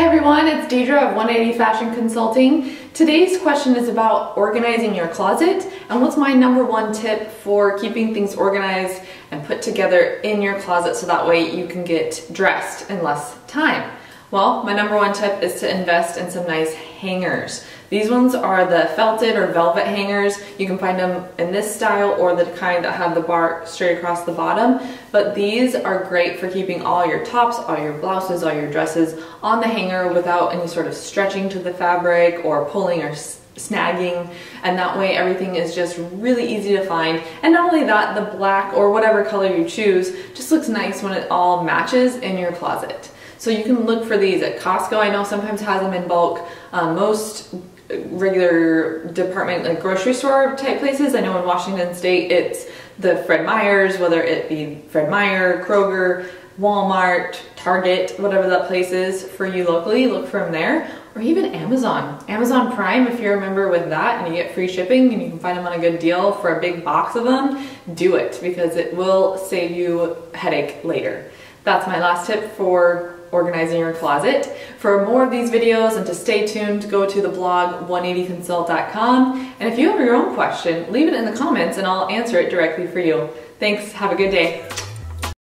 everyone, it's Deidra of 180 Fashion Consulting. Today's question is about organizing your closet and what's my number one tip for keeping things organized and put together in your closet so that way you can get dressed in less time. Well, my number one tip is to invest in some nice hangers. These ones are the felted or velvet hangers. You can find them in this style or the kind that have the bar straight across the bottom. But these are great for keeping all your tops, all your blouses, all your dresses on the hanger without any sort of stretching to the fabric or pulling or snagging and that way everything is just really easy to find and not only that the black or whatever color you choose just looks nice when it all matches in your closet. So you can look for these at Costco. I know sometimes has them in bulk. Um, most regular department like grocery store type places. I know in Washington State it's the Fred Meyers, whether it be Fred Meyer, Kroger, Walmart, Target, whatever that place is for you locally, look from there. Or even Amazon. Amazon Prime, if you're a member with that and you get free shipping and you can find them on a good deal for a big box of them, do it because it will save you headache later. That's my last tip for organizing your closet. For more of these videos and to stay tuned, go to the blog 180consult.com. And if you have your own question, leave it in the comments and I'll answer it directly for you. Thanks, have a good day.